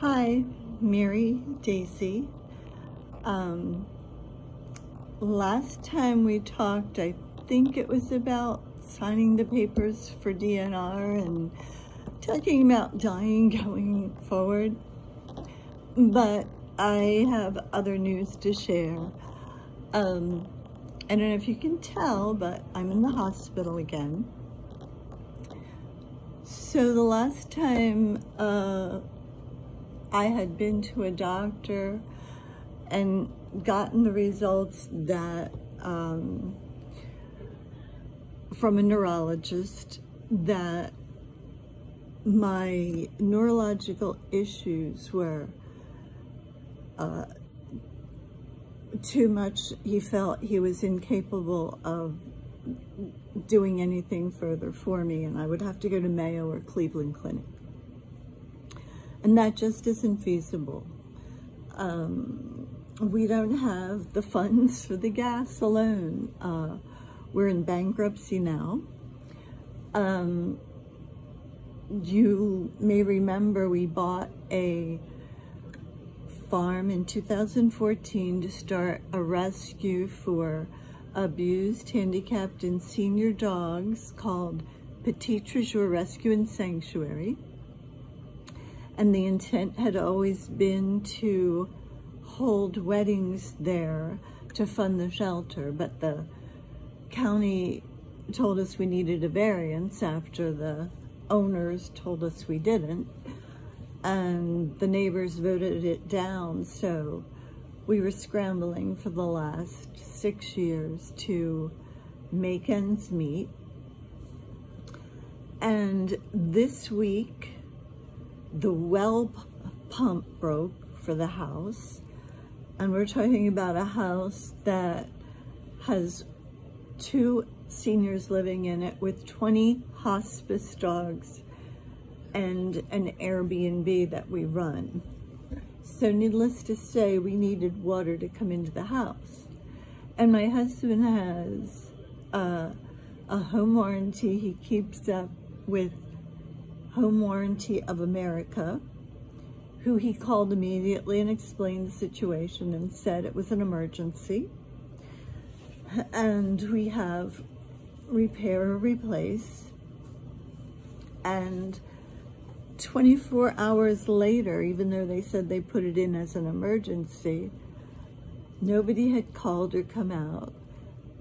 Hi, Mary Dacey. Um, last time we talked, I think it was about signing the papers for DNR and talking about dying going forward. But I have other news to share. Um, I don't know if you can tell, but I'm in the hospital again. So the last time uh, I had been to a doctor and gotten the results that um, from a neurologist that my neurological issues were uh, too much. He felt he was incapable of doing anything further for me and I would have to go to Mayo or Cleveland Clinic. And that just isn't feasible. Um, we don't have the funds for the gas alone. Uh, we're in bankruptcy now. Um, you may remember we bought a farm in 2014 to start a rescue for abused, handicapped, and senior dogs called Petit Treasure Rescue and Sanctuary and the intent had always been to hold weddings there to fund the shelter, but the county told us we needed a variance after the owners told us we didn't, and the neighbors voted it down, so we were scrambling for the last six years to make ends meet. And this week, the well pump broke for the house. And we're talking about a house that has two seniors living in it with 20 hospice dogs and an Airbnb that we run. So needless to say, we needed water to come into the house. And my husband has uh, a home warranty he keeps up with Home Warranty of America, who he called immediately and explained the situation and said it was an emergency. And we have repair or replace. And 24 hours later, even though they said they put it in as an emergency, nobody had called or come out.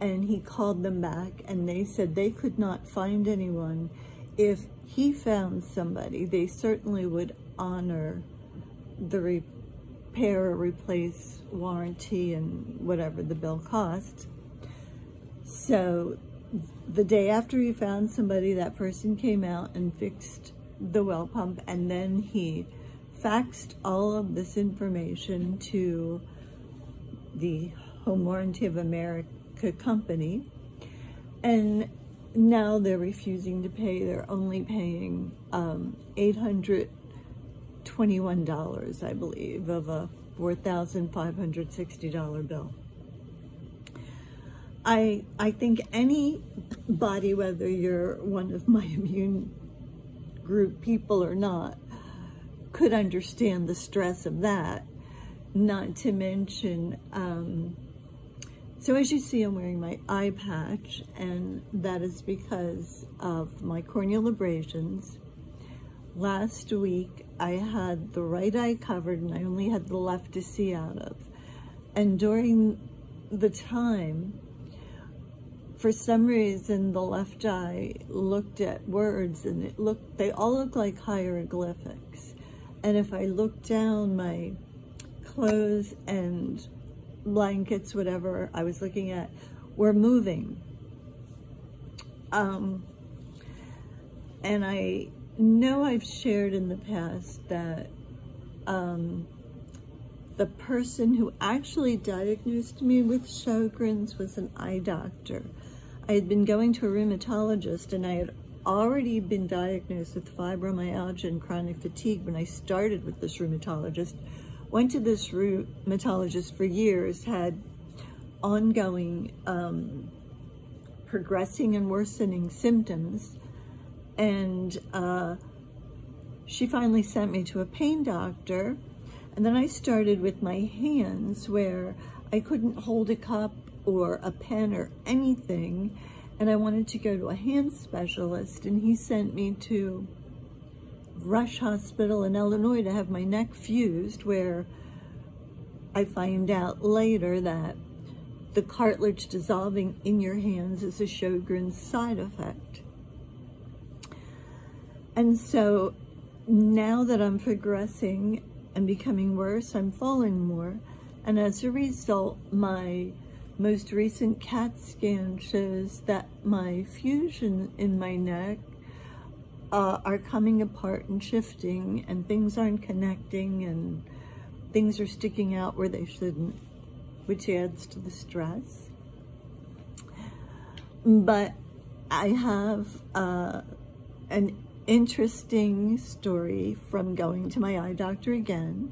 And he called them back and they said they could not find anyone if he found somebody, they certainly would honor the repair or replace warranty and whatever the bill cost. So the day after he found somebody, that person came out and fixed the well pump and then he faxed all of this information to the Home Warranty of America company and now they're refusing to pay. They're only paying um, $821, I believe, of a $4,560 bill. I, I think anybody, whether you're one of my immune group people or not, could understand the stress of that, not to mention um, so as you see, I'm wearing my eye patch, and that is because of my corneal abrasions. Last week, I had the right eye covered, and I only had the left to see out of. And during the time, for some reason, the left eye looked at words, and it looked, they all look like hieroglyphics. And if I look down, my clothes and blankets, whatever I was looking at, were moving. Um, and I know I've shared in the past that um, the person who actually diagnosed me with Sjogren's was an eye doctor. I had been going to a rheumatologist and I had already been diagnosed with fibromyalgia and chronic fatigue when I started with this rheumatologist went to this rheumatologist for years, had ongoing um, progressing and worsening symptoms, and uh, she finally sent me to a pain doctor. And then I started with my hands where I couldn't hold a cup or a pen or anything. And I wanted to go to a hand specialist and he sent me to Rush Hospital in Illinois to have my neck fused where I find out later that the cartilage dissolving in your hands is a Sjogren's side effect. And so now that I'm progressing and becoming worse, I'm falling more. And as a result, my most recent CAT scan shows that my fusion in my neck uh, are coming apart and shifting and things aren't connecting and things are sticking out where they shouldn't, which adds to the stress. But I have uh, an interesting story from going to my eye doctor again.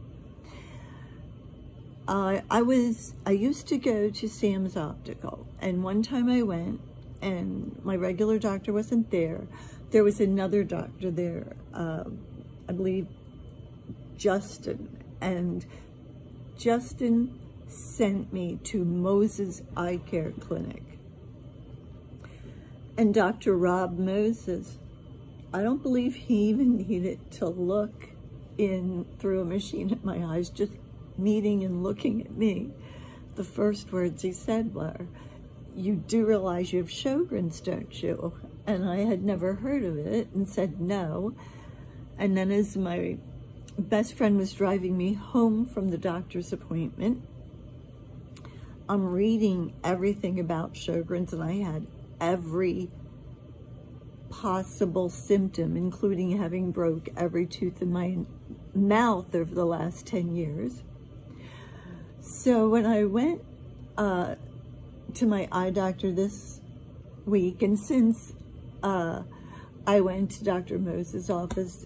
Uh, I was, I used to go to Sam's Optical, and one time I went, and my regular doctor wasn't there. There was another doctor there, uh, I believe Justin, and Justin sent me to Moses Eye Care Clinic. And Dr. Rob Moses I don't believe he even needed to look in through a machine at my eyes, just meeting and looking at me. The first words he said were, you do realize you have Sjogren's, don't you? And I had never heard of it and said no. And then as my best friend was driving me home from the doctor's appointment, I'm reading everything about Sjogren's and I had every possible symptom, including having broke every tooth in my mouth over the last 10 years. So when I went uh, to my eye doctor this week, and since uh, I went to Dr. Moses' office,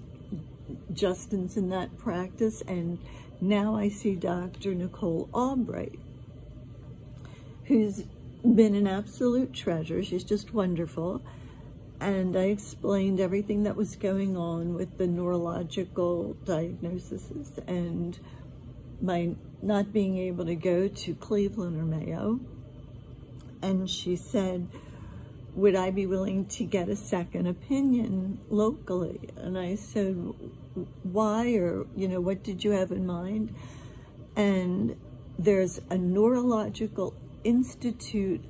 Justin's in that practice, and now I see Dr. Nicole Albright, who's been an absolute treasure. She's just wonderful and I explained everything that was going on with the neurological diagnoses and my not being able to go to Cleveland or Mayo. And she said, would I be willing to get a second opinion locally? And I said, why or, you know, what did you have in mind? And there's a neurological institute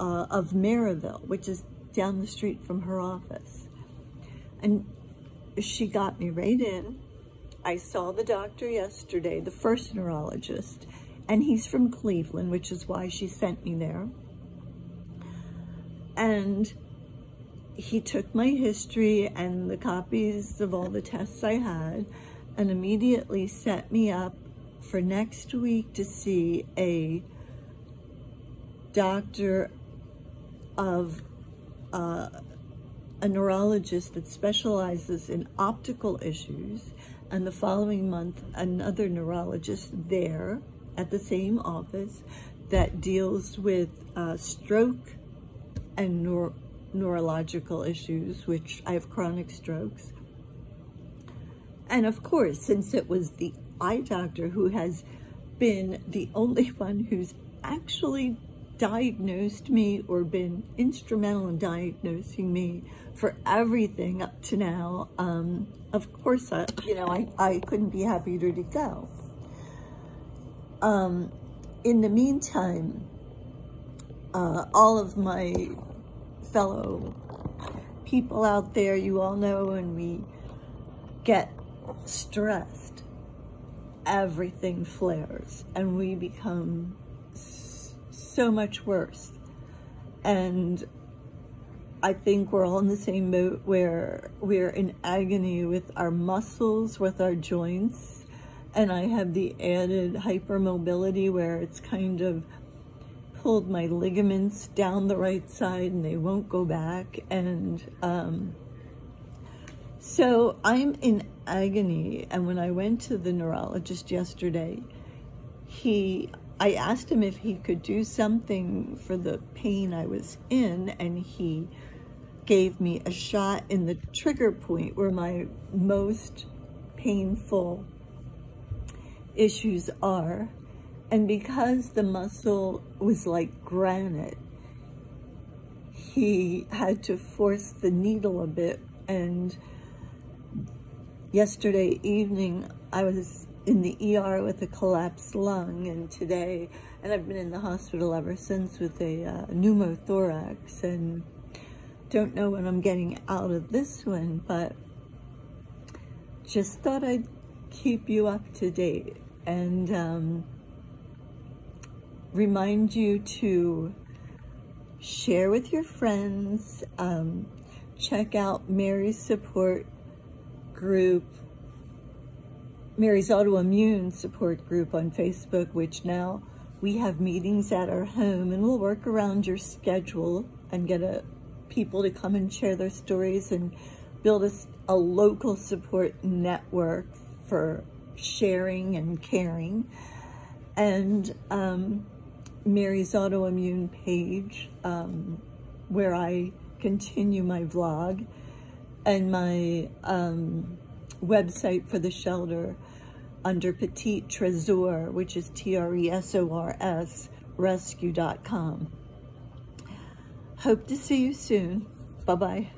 uh, of Maryville, which is down the street from her office. And she got me right in. I saw the doctor yesterday, the first neurologist, and he's from Cleveland, which is why she sent me there. And he took my history and the copies of all the tests I had and immediately set me up for next week to see a doctor of uh, a neurologist that specializes in optical issues, and the following month, another neurologist there at the same office that deals with uh, stroke and neuro neurological issues, which I have chronic strokes. And of course, since it was the eye doctor who has been the only one who's actually diagnosed me or been instrumental in diagnosing me for everything up to now, um, of course, I, you know, I, I couldn't be happier to go. Um, in the meantime, uh, all of my fellow people out there, you all know when we get stressed, everything flares and we become so much worse. And I think we're all in the same boat where we're in agony with our muscles, with our joints. And I have the added hypermobility where it's kind of pulled my ligaments down the right side and they won't go back. And um, so I'm in agony. And when I went to the neurologist yesterday, he I asked him if he could do something for the pain I was in, and he gave me a shot in the trigger point where my most painful issues are. And because the muscle was like granite, he had to force the needle a bit. And yesterday evening, I was in the ER with a collapsed lung, and today, and I've been in the hospital ever since with a uh, pneumothorax, and don't know when I'm getting out of this one, but just thought I'd keep you up to date. And um, remind you to share with your friends, um, check out Mary's support group, Mary's autoimmune support group on Facebook, which now we have meetings at our home and we'll work around your schedule and get a, people to come and share their stories and build a, a local support network for sharing and caring. And um, Mary's autoimmune page, um, where I continue my vlog, and my um, website for the shelter under Petite Tresor, which is T-R-E-S-O-R-S, rescue.com. Hope to see you soon. Bye-bye.